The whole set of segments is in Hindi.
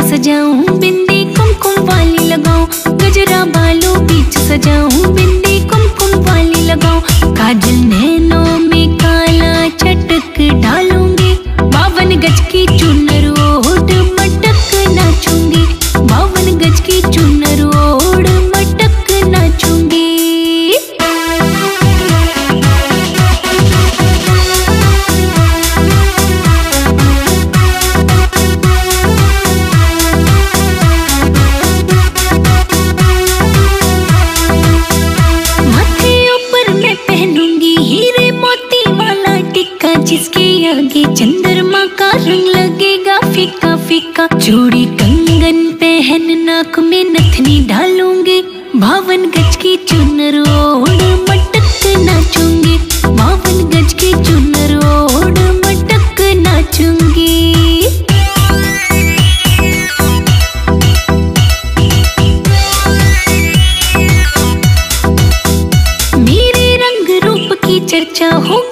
सजाऊं, बिंदी कुमकुम वाली लगाऊँ, गजरा बालों बीच सजाऊं, बिंदी कुमकुम वाली लगाऊँ, काजल नैनों में काला चटक डालूँगी, बावन गज की चुनर जिसके आगे चंद्रमा का रंग लगेगा, फीका फीका। चूड़ी कंगन पहन नाक में नथनी डालूँगी। भावन गज की चुनर ओढ़ मटक नाचूँगी। बावन गज की चुनर ओढ़ मटक नाचूँगी। मेरे रंग रूप की चर्चा होगी।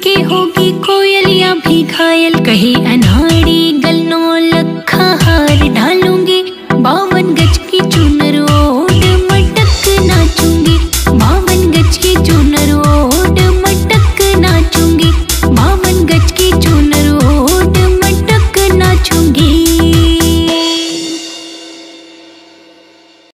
पायल कही अना